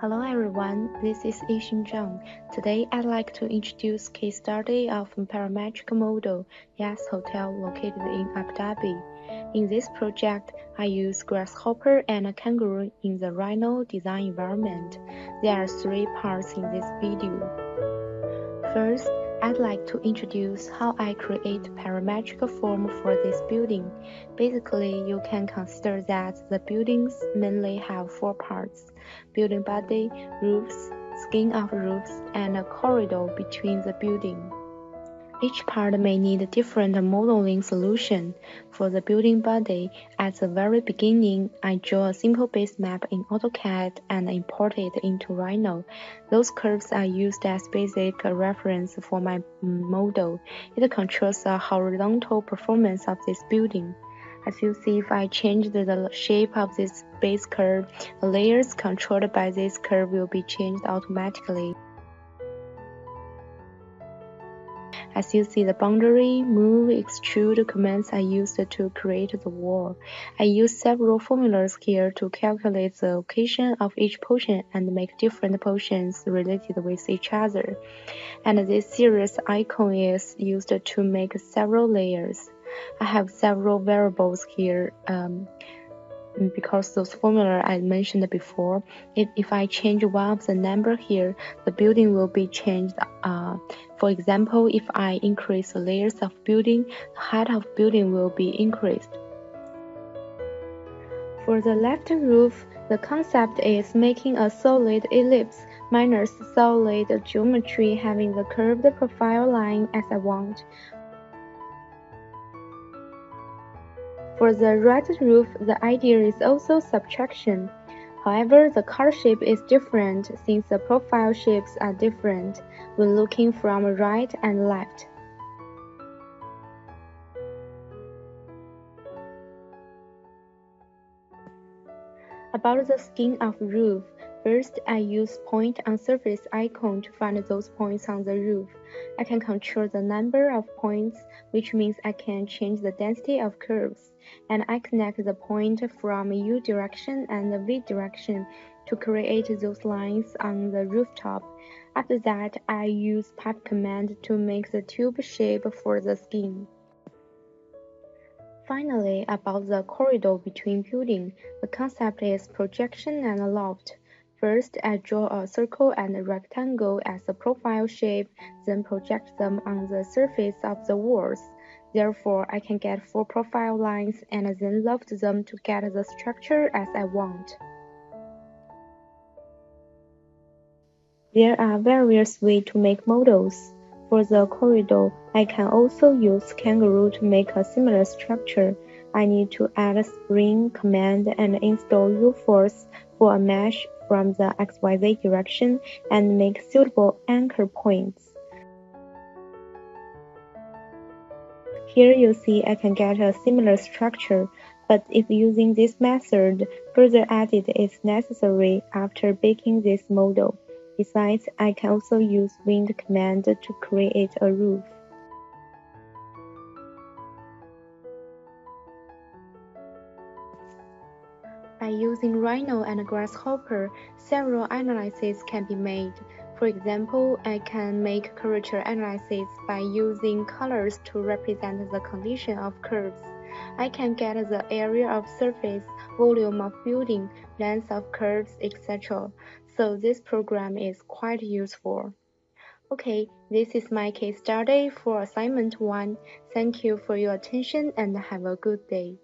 Hello everyone, this is Yixun Zhang. Today I'd like to introduce case study of parametric model Yas Hotel located in Abu Dhabi. In this project, I use grasshopper and kangaroo in the rhino design environment. There are three parts in this video. First, I'd like to introduce how I create parametric form for this building. Basically, you can consider that the buildings mainly have four parts, building body, roofs, skin of roofs, and a corridor between the building. Each part may need a different modeling solution. For the building body, at the very beginning, I draw a simple base map in AutoCAD and import it into Rhino. Those curves are used as basic reference for my model. It controls the horizontal performance of this building. As you see, if I change the shape of this base curve, the layers controlled by this curve will be changed automatically. As you see, the boundary, move, extrude commands are used to create the wall. I use several formulas here to calculate the location of each portion and make different portions related with each other. And this series icon is used to make several layers. I have several variables here. Um, because those formula I mentioned before, if, if I change one of the number here, the building will be changed. Uh, for example, if I increase the layers of building, the height of building will be increased. For the left roof, the concept is making a solid ellipse minus solid geometry having the curved profile line as I want. For the red roof, the idea is also subtraction. However, the car shape is different since the profile shapes are different when looking from right and left. About the skin of roof, First, I use point on surface icon to find those points on the roof. I can control the number of points, which means I can change the density of curves, and I connect the point from U direction and V direction to create those lines on the rooftop. After that, I use pipe command to make the tube shape for the skin. Finally, about the corridor between buildings, the concept is projection and loft. First, I draw a circle and a rectangle as a profile shape, then project them on the surface of the walls. Therefore, I can get four profile lines and then loft them to get the structure as I want. There are various ways to make models. For the corridor, I can also use Kangaroo to make a similar structure. I need to add a spring command and install U-Force for a mesh from the XYZ direction and make suitable anchor points. Here you see I can get a similar structure, but if using this method, further edit is necessary after baking this model. Besides, I can also use wind command to create a roof. By using Rhino and Grasshopper, several analyses can be made. For example, I can make curvature analysis by using colors to represent the condition of curves. I can get the area of surface, volume of building, length of curves, etc. So this program is quite useful. Okay, this is my case study for assignment 1. Thank you for your attention and have a good day.